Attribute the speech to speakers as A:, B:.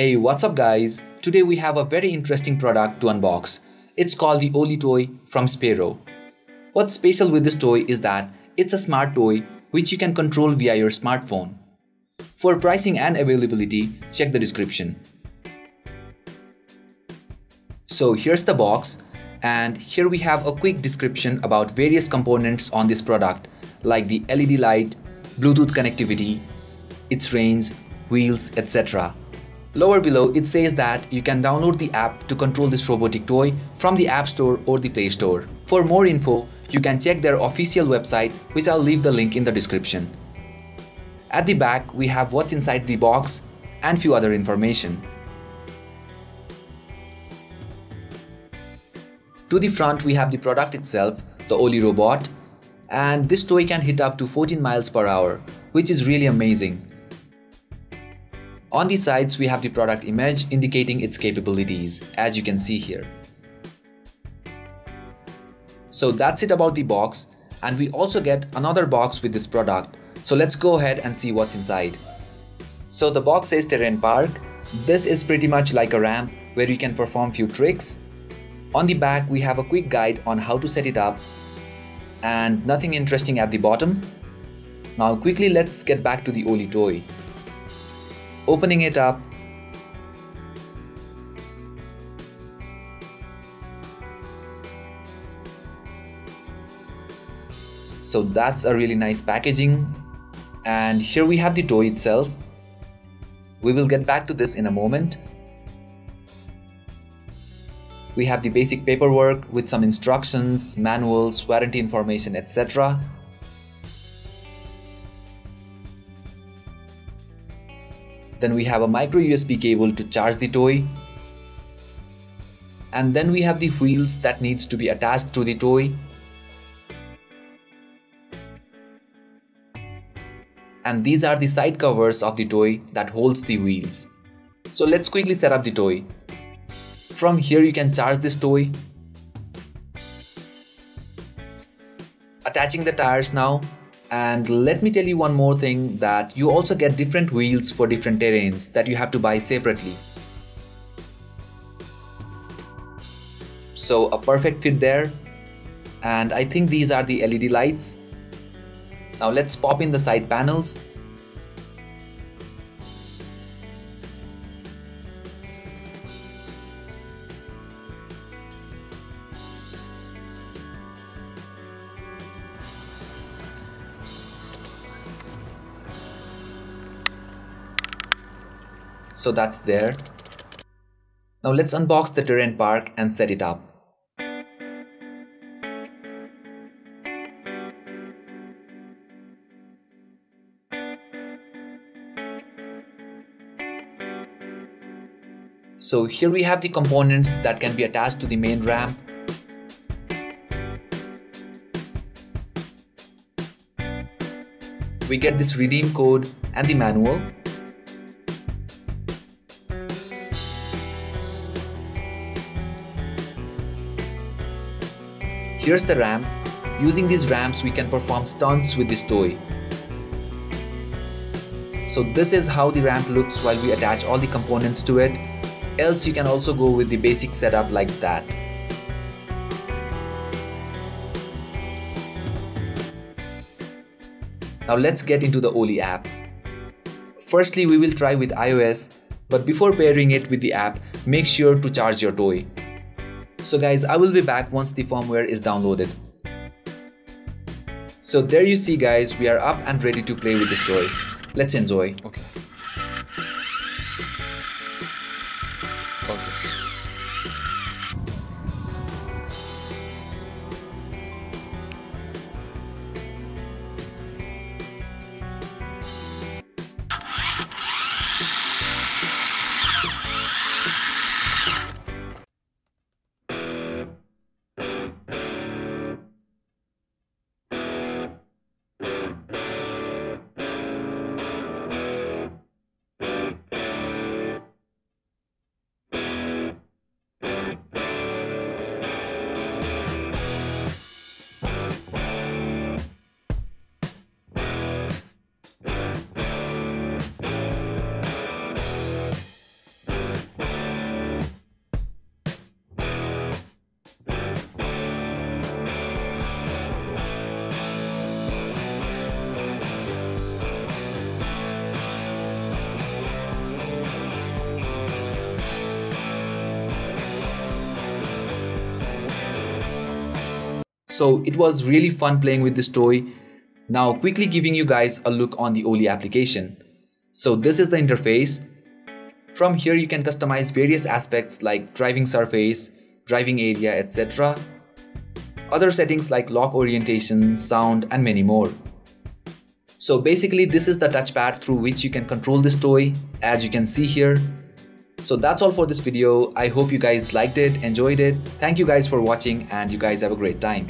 A: Hey, what's up guys? Today we have a very interesting product to unbox. It's called the Ollie toy from Sphero. What's special with this toy is that it's a smart toy which you can control via your smartphone. For pricing and availability, check the description. So here's the box and here we have a quick description about various components on this product like the LED light, Bluetooth connectivity, its range, wheels, etc. Lower below it says that you can download the app to control this robotic toy from the App Store or the Play Store. For more info, you can check their official website which I'll leave the link in the description. At the back we have what's inside the box and few other information. To the front we have the product itself, the Ollie robot, and this toy can hit up to 14 miles per hour, which is really amazing. On the sides we have the product image indicating its capabilities, as you can see here. So that's it about the box and we also get another box with this product. So let's go ahead and see what's inside. So the box says Terrain Park. This is pretty much like a ramp where you can perform few tricks on the back, we have a quick guide on how to set it up and nothing interesting at the bottom. Now quickly let's get back to the Ollie toy. Opening it up, So that's a really nice packaging. And here we have the toy itself. We will get back to this in a moment. We have the basic paperwork with some instructions, manuals, warranty information, etc. Then we have a micro USB cable to charge the toy. And then we have the wheels that needs to be attached to the toy. And these are the side covers of the toy that holds the wheels. So let's quickly set up the toy. From here you can charge this toy. Attaching the tires now. And let me tell you one more thing that you also get different wheels for different terrains that you have to buy separately. So a perfect fit there. And I think these are the LED lights. Now let's pop in the side panels So that's there. Now let's unbox the terrain park and set it up. So here we have the components that can be attached to the main ramp. We get this redeem code and the manual Here's the ramp. Using these ramps we can perform stunts with this toy. So this is how the ramp looks while we attach all the components to it. Else you can also go with the basic setup like that. Now let's get into the Ollie app. Firstly we will try with iOS but before pairing it with the app make sure to charge your toy. So guys, I will be back once the firmware is downloaded. So there you see guys, we are up and ready to play with this toy. Let's enjoy.
B: Okay.
A: So it was really fun playing with this toy. Now quickly giving you guys a look on the Ollie application. So this is the interface. From here you can customize various aspects like driving surface, driving area, etc. Other settings like lock orientation, sound and many more. So basically this is the touchpad through which you can control this toy as you can see here. So that's all for this video. I hope you guys liked it, enjoyed it. Thank you guys for watching and you guys have a great time.